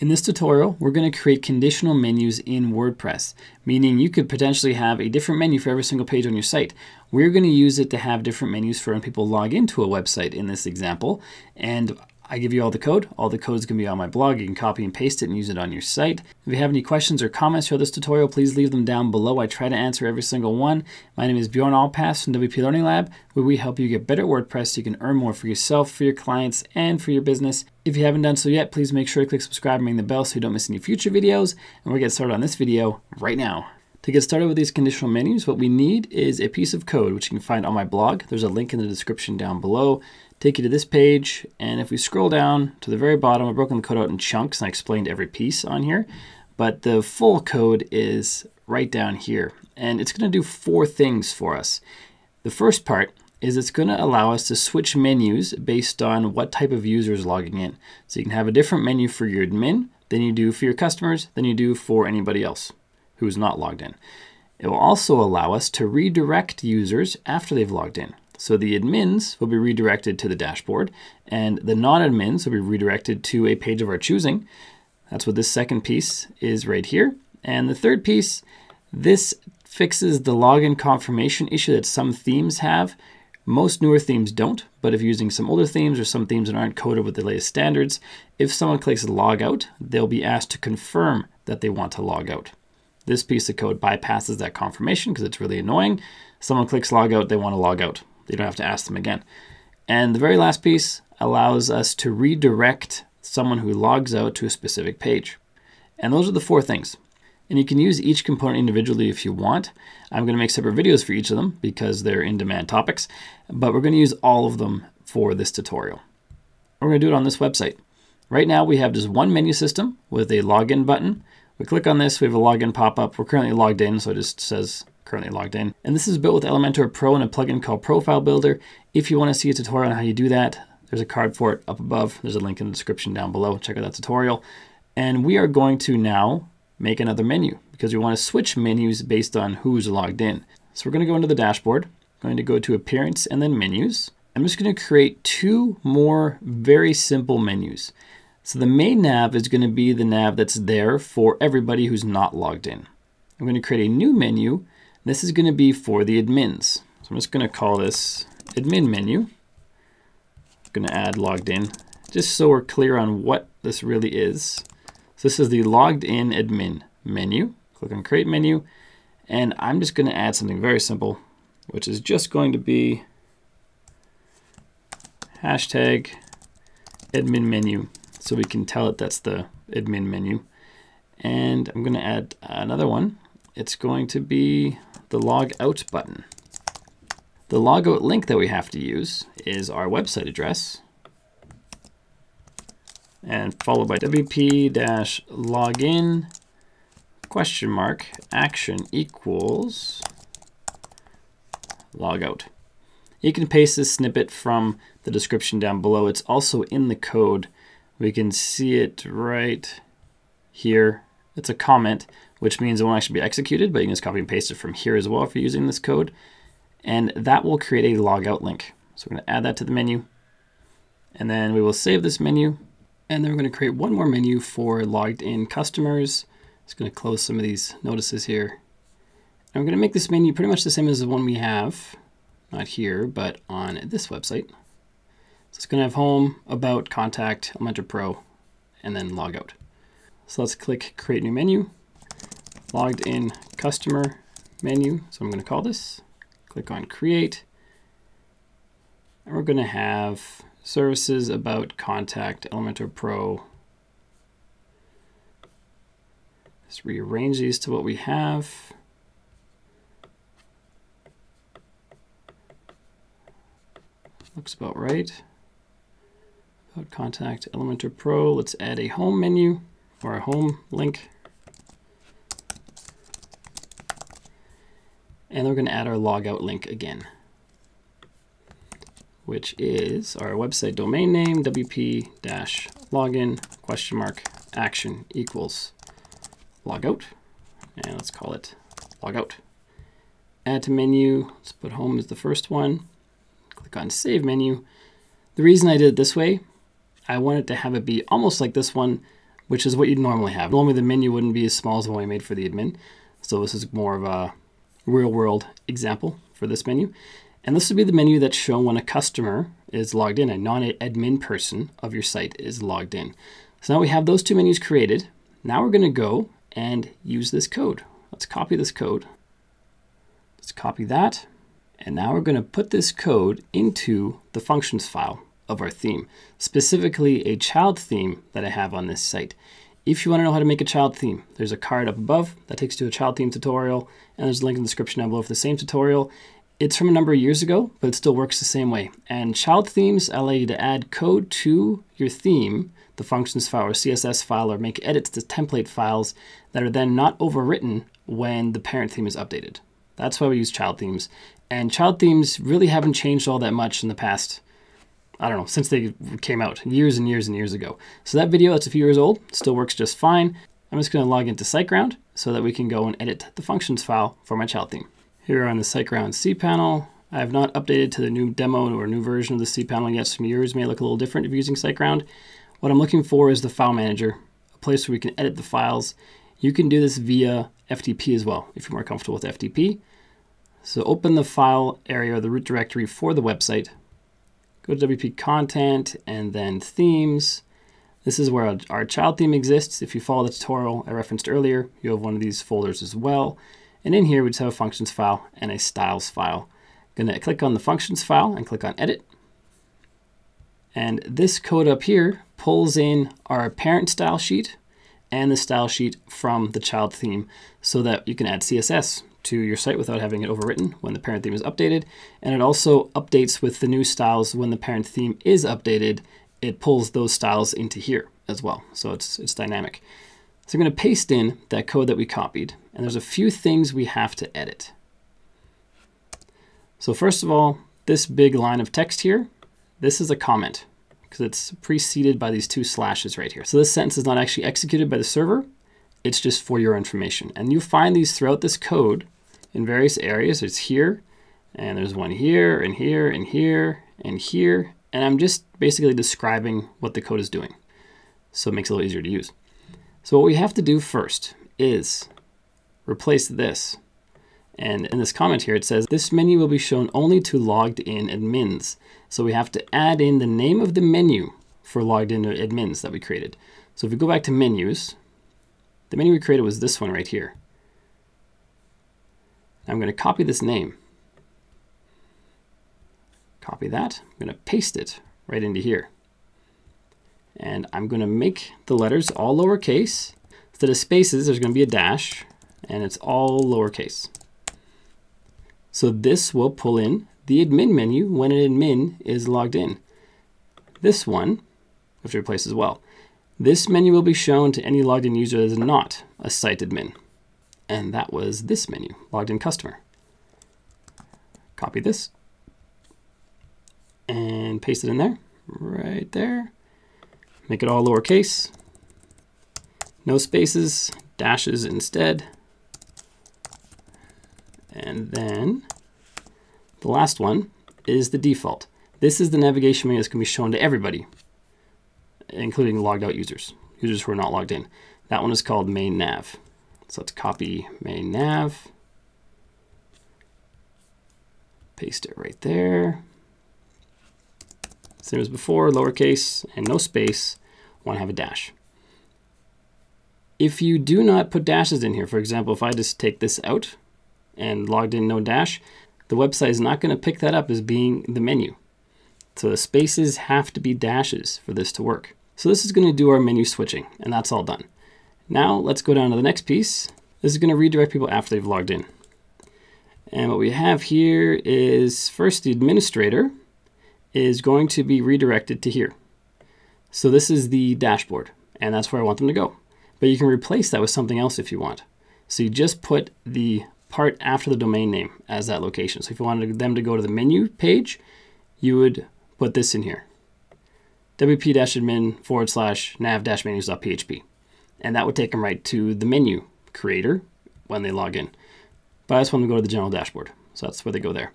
In this tutorial, we're going to create conditional menus in WordPress, meaning you could potentially have a different menu for every single page on your site. We're going to use it to have different menus for when people log into a website in this example. And I give you all the code. All the code is going to be on my blog. You can copy and paste it and use it on your site. If you have any questions or comments for this tutorial, please leave them down below. I try to answer every single one. My name is Bjorn Allpas from WP Learning Lab, where we help you get better at WordPress so you can earn more for yourself, for your clients, and for your business. If you haven't done so yet, please make sure to click subscribe and ring the bell so you don't miss any future videos. And we'll get started on this video right now. To get started with these conditional menus, what we need is a piece of code, which you can find on my blog. There's a link in the description down below. Take you to this page, and if we scroll down to the very bottom, I've broken the code out in chunks, and I explained every piece on here. But the full code is right down here, and it's going to do four things for us. The first part is it's going to allow us to switch menus based on what type of user is logging in. So you can have a different menu for your admin than you do for your customers, than you do for anybody else who's not logged in. It will also allow us to redirect users after they've logged in. So the admins will be redirected to the dashboard and the non-admins will be redirected to a page of our choosing. That's what this second piece is right here. And the third piece, this fixes the login confirmation issue that some themes have. Most newer themes don't, but if you're using some older themes or some themes that aren't coded with the latest standards, if someone clicks log out, they'll be asked to confirm that they want to log out. This piece of code bypasses that confirmation because it's really annoying. Someone clicks log out, they want to log out. They don't have to ask them again. And the very last piece allows us to redirect someone who logs out to a specific page. And those are the four things. And you can use each component individually if you want. I'm going to make separate videos for each of them because they're in-demand topics, but we're going to use all of them for this tutorial. We're going to do it on this website. Right now we have just one menu system with a login button we click on this, we have a login pop-up. We're currently logged in, so it just says currently logged in. And this is built with Elementor Pro and a plugin called Profile Builder. If you want to see a tutorial on how you do that, there's a card for it up above. There's a link in the description down below. Check out that tutorial. And we are going to now make another menu because we want to switch menus based on who's logged in. So we're going to go into the dashboard, I'm going to go to Appearance and then Menus. I'm just going to create two more very simple menus. So the main nav is going to be the nav that's there for everybody who's not logged in. I'm going to create a new menu. This is going to be for the admins. So I'm just going to call this admin menu. I'm going to add logged in just so we're clear on what this really is. So this is the logged in admin menu. Click on create menu and I'm just going to add something very simple which is just going to be hashtag admin menu so we can tell it that's the admin menu. And I'm going to add another one. It's going to be the log out button. The logout link that we have to use is our website address and followed by wp-login question mark action equals logout. You can paste this snippet from the description down below. It's also in the code we can see it right here. It's a comment, which means it won't actually be executed, but you can just copy and paste it from here as well if you're using this code. And that will create a logout link. So we're going to add that to the menu. And then we will save this menu. And then we're going to create one more menu for logged in customers. Going to close some of these notices here. And we're going to make this menu pretty much the same as the one we have, not here, but on this website. It's going to have home, about, contact, Elementor Pro, and then log out. So let's click create new menu, logged in customer menu. So I'm going to call this, click on create. And we're going to have services about contact Elementor Pro. Let's rearrange these to what we have. Looks about right contact Elementor Pro. Let's add a home menu or a home link. And we're going to add our logout link again, which is our website domain name, wp-login question mark action equals logout. And let's call it logout. Add to menu, let's put home as the first one. Click on save menu. The reason I did it this way I wanted to have it be almost like this one, which is what you'd normally have. Normally the menu wouldn't be as small as the one we made for the admin. So this is more of a real world example for this menu. And this would be the menu that's shown when a customer is logged in, a non-admin person of your site is logged in. So now we have those two menus created. Now we're gonna go and use this code. Let's copy this code. Let's copy that. And now we're gonna put this code into the functions file of our theme, specifically a child theme that I have on this site. If you want to know how to make a child theme, there's a card up above that takes you to a child theme tutorial, and there's a link in the description down below for the same tutorial. It's from a number of years ago, but it still works the same way. And child themes allow you to add code to your theme, the functions file or CSS file, or make edits to template files that are then not overwritten when the parent theme is updated. That's why we use child themes. And child themes really haven't changed all that much in the past I don't know, since they came out years and years and years ago. So that video that's a few years old still works just fine. I'm just going to log into SiteGround so that we can go and edit the functions file for my child theme. Here on the SiteGround cPanel, I have not updated to the new demo or new version of the cPanel yet. Some yours may look a little different if you're using SiteGround. What I'm looking for is the file manager, a place where we can edit the files. You can do this via FTP as well if you're more comfortable with FTP. So open the file area or the root directory for the website Go to WP content and then themes. This is where our child theme exists. If you follow the tutorial I referenced earlier, you have one of these folders as well. And in here, we just have a functions file and a styles file. I'm gonna click on the functions file and click on edit. And this code up here pulls in our parent style sheet and the style sheet from the child theme so that you can add CSS to your site without having it overwritten when the parent theme is updated. And it also updates with the new styles when the parent theme is updated. It pulls those styles into here as well. So it's, it's dynamic. So I'm going to paste in that code that we copied. And there's a few things we have to edit. So first of all, this big line of text here, this is a comment because it's preceded by these two slashes right here. So this sentence is not actually executed by the server. It's just for your information. And you find these throughout this code in various areas. It's here, and there's one here, and here, and here, and here. And I'm just basically describing what the code is doing. So it makes it a little easier to use. So what we have to do first is replace this. And in this comment here, it says, this menu will be shown only to logged in admins. So we have to add in the name of the menu for logged in admins that we created. So if we go back to menus, the menu we created was this one right here. I'm going to copy this name. Copy that. I'm going to paste it right into here. And I'm going to make the letters all lowercase. Instead of spaces, there's going to be a dash, and it's all lowercase. So this will pull in the admin menu when an admin is logged in. This one, we have to replace as well. This menu will be shown to any logged in user that is not a site admin. And that was this menu, logged in customer. Copy this and paste it in there, right there. Make it all lowercase, no spaces, dashes instead. And then the last one is the default. This is the navigation menu that's going to be shown to everybody, including logged out users, users who are not logged in. That one is called main nav. So let's copy main nav, paste it right there. Same as before, lowercase and no space, want to have a dash. If you do not put dashes in here, for example, if I just take this out and logged in no dash, the website is not going to pick that up as being the menu. So the spaces have to be dashes for this to work. So this is going to do our menu switching, and that's all done. Now let's go down to the next piece. This is going to redirect people after they've logged in. And what we have here is first the administrator is going to be redirected to here. So this is the dashboard, and that's where I want them to go. But you can replace that with something else if you want. So you just put the part after the domain name as that location. So if you wanted them to go to the menu page, you would put this in here. Wp-admin forward slash nav-menus.php and that would take them right to the menu creator when they log in. But I just want them to go to the general dashboard, so that's where they go there.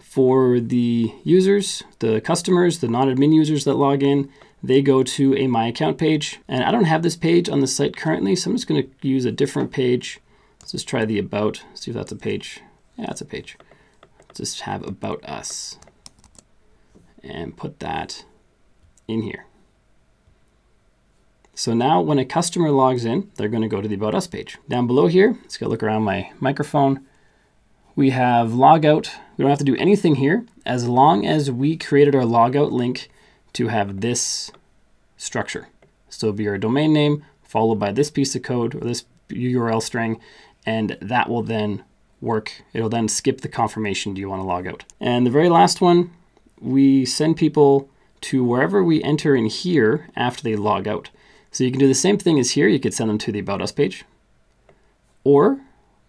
For the users, the customers, the non-admin users that log in, they go to a My Account page. And I don't have this page on the site currently, so I'm just going to use a different page. Let's just try the About, see if that's a page. Yeah, that's a page. Let's just have About Us and put that in here. So now when a customer logs in, they're going to go to the About Us page. Down below here, let's go look around my microphone. We have logout. We don't have to do anything here as long as we created our logout link to have this structure. So it'll be our domain name followed by this piece of code or this URL string, and that will then work. It'll then skip the confirmation do you want to log out. And the very last one, we send people to wherever we enter in here after they log out. So you can do the same thing as here. You could send them to the About Us page, or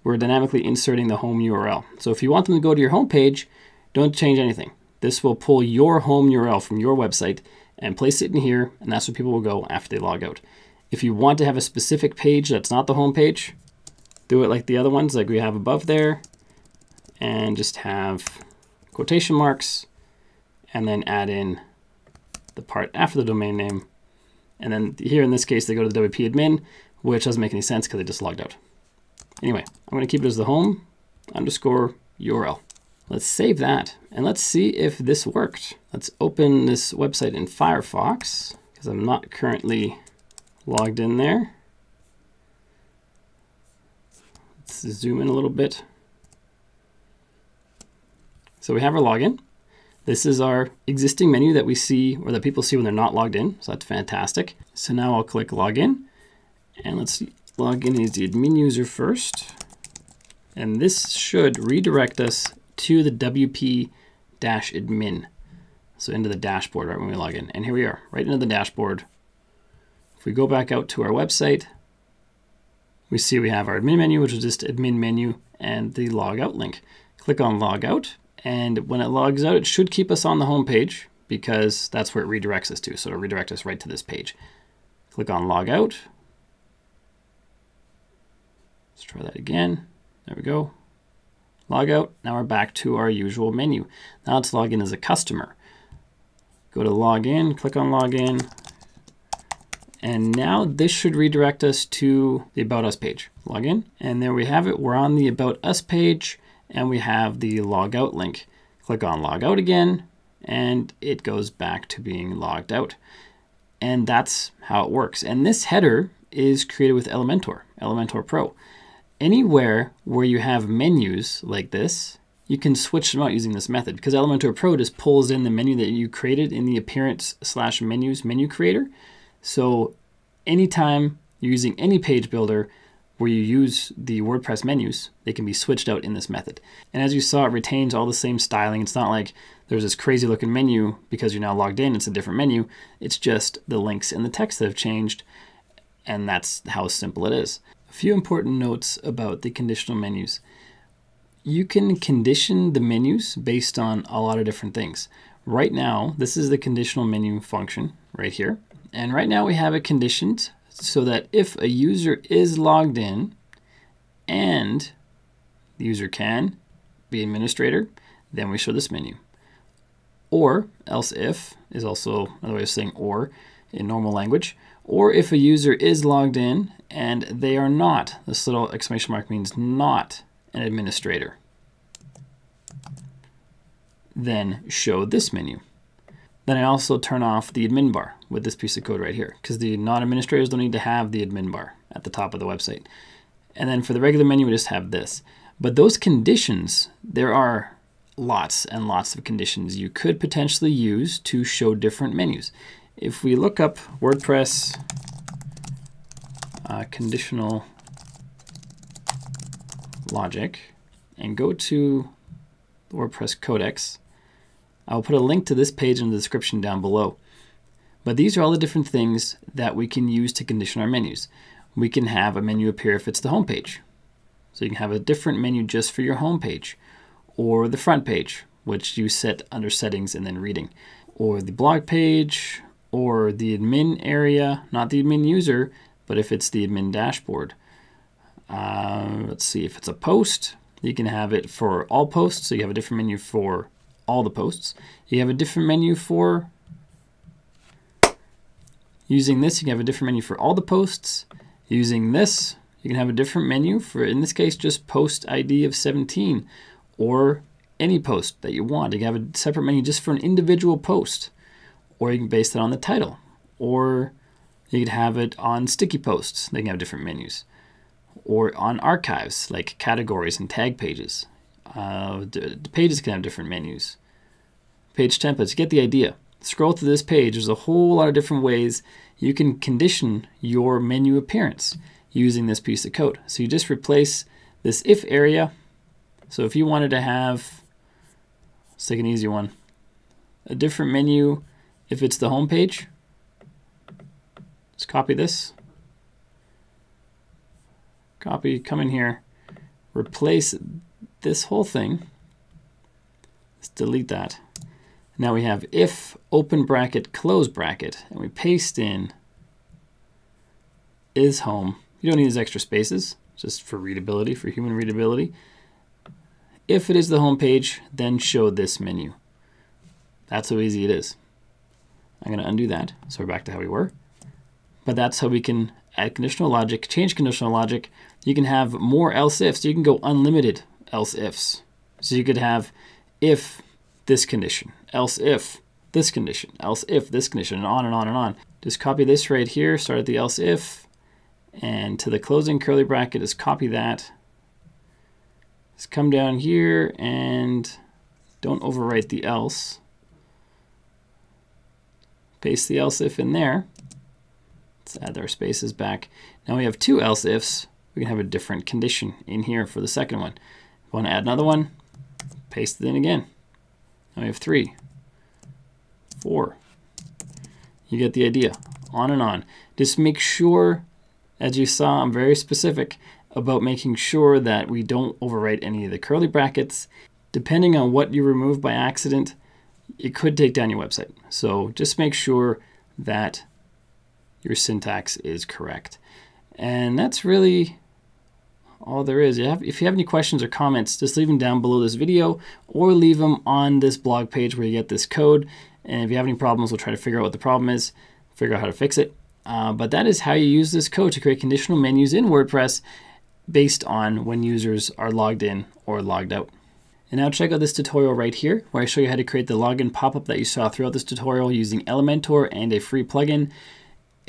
we're dynamically inserting the home URL. So if you want them to go to your home page, don't change anything. This will pull your home URL from your website and place it in here, and that's where people will go after they log out. If you want to have a specific page that's not the home page, do it like the other ones, like we have above there, and just have quotation marks, and then add in the part after the domain name. And then here in this case, they go to the WP admin, which doesn't make any sense because they just logged out. Anyway, I'm going to keep it as the home underscore URL. Let's save that and let's see if this worked. Let's open this website in Firefox because I'm not currently logged in there. Let's zoom in a little bit. So we have our login. This is our existing menu that we see or that people see when they're not logged in. So that's fantastic. So now I'll click login and let's log in as the admin user first. And this should redirect us to the WP-admin. So into the dashboard right when we log in. And here we are, right into the dashboard. If we go back out to our website, we see we have our admin menu, which is just admin menu and the logout link. Click on logout, and when it logs out, it should keep us on the home page because that's where it redirects us to. So it'll redirect us right to this page. Click on log out. Let's try that again. There we go. Log out. Now we're back to our usual menu. Now let's log in as a customer. Go to login, click on login, and now this should redirect us to the About Us page. Log in, and there we have it. We're on the About Us page, and we have the logout link. Click on logout again, and it goes back to being logged out. And that's how it works. And this header is created with Elementor, Elementor Pro. Anywhere where you have menus like this, you can switch them out using this method because Elementor Pro just pulls in the menu that you created in the appearance slash menus menu creator. So anytime you're using any page builder where you use the WordPress menus, they can be switched out in this method. And as you saw, it retains all the same styling. It's not like there's this crazy looking menu because you're now logged in, it's a different menu. It's just the links and the text that have changed. And that's how simple it is. A few important notes about the conditional menus. You can condition the menus based on a lot of different things. Right now, this is the conditional menu function right here. And right now we have it conditioned so that if a user is logged in and the user can be administrator, then we show this menu. Or else if is also another way of saying or in normal language. Or if a user is logged in and they are not, this little exclamation mark means not an administrator, then show this menu. Then I also turn off the admin bar with this piece of code right here because the non-administrators don't need to have the admin bar at the top of the website. And then for the regular menu, we just have this. But those conditions, there are lots and lots of conditions you could potentially use to show different menus. If we look up WordPress uh, conditional logic and go to the WordPress Codex, I'll put a link to this page in the description down below. But these are all the different things that we can use to condition our menus. We can have a menu appear if it's the home page. So you can have a different menu just for your home page, or the front page, which you set under settings and then reading, or the blog page, or the admin area, not the admin user, but if it's the admin dashboard. Uh, let's see, if it's a post, you can have it for all posts, so you have a different menu for all the posts. You have a different menu for Using this, you can have a different menu for all the posts. Using this, you can have a different menu for, in this case, just post ID of 17 or any post that you want. You can have a separate menu just for an individual post, or you can base it on the title, or you could have it on sticky posts. They can have different menus, or on archives like categories and tag pages. Uh, the pages can have different menus. Page templates, get the idea. Scroll through this page. There's a whole lot of different ways you can condition your menu appearance using this piece of code. So you just replace this if area. So if you wanted to have, let's take an easy one, a different menu if it's the home page, let's copy this. Copy, come in here, replace this whole thing. Let's delete that. Now we have if open bracket close bracket and we paste in is home. You don't need these extra spaces just for readability, for human readability. If it is the home page, then show this menu. That's how easy it is. I'm going to undo that. So we're back to how we were. But that's how we can add conditional logic, change conditional logic. You can have more else ifs. You can go unlimited else ifs. So you could have if this condition, else if this condition, else if this condition, and on and on and on. Just copy this right here, start at the else if, and to the closing curly bracket, just copy that. Just come down here and don't overwrite the else. Paste the else if in there. Let's add our spaces back. Now we have two else ifs. We can have a different condition in here for the second one. Want to add another one, paste it in again. Now we have three, four. You get the idea. On and on. Just make sure, as you saw, I'm very specific about making sure that we don't overwrite any of the curly brackets. Depending on what you remove by accident, it could take down your website. So just make sure that your syntax is correct. And that's really all there is. If you have any questions or comments, just leave them down below this video or leave them on this blog page where you get this code. And if you have any problems, we'll try to figure out what the problem is, figure out how to fix it. Uh, but that is how you use this code to create conditional menus in WordPress based on when users are logged in or logged out. And now check out this tutorial right here where I show you how to create the login pop-up that you saw throughout this tutorial using Elementor and a free plugin.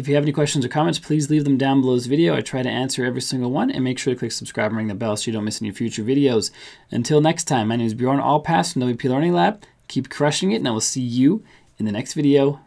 If you have any questions or comments, please leave them down below this video. I try to answer every single one and make sure to click subscribe and ring the bell so you don't miss any future videos. Until next time, my name is Bjorn Allpas from WP Learning Lab. Keep crushing it and I will see you in the next video.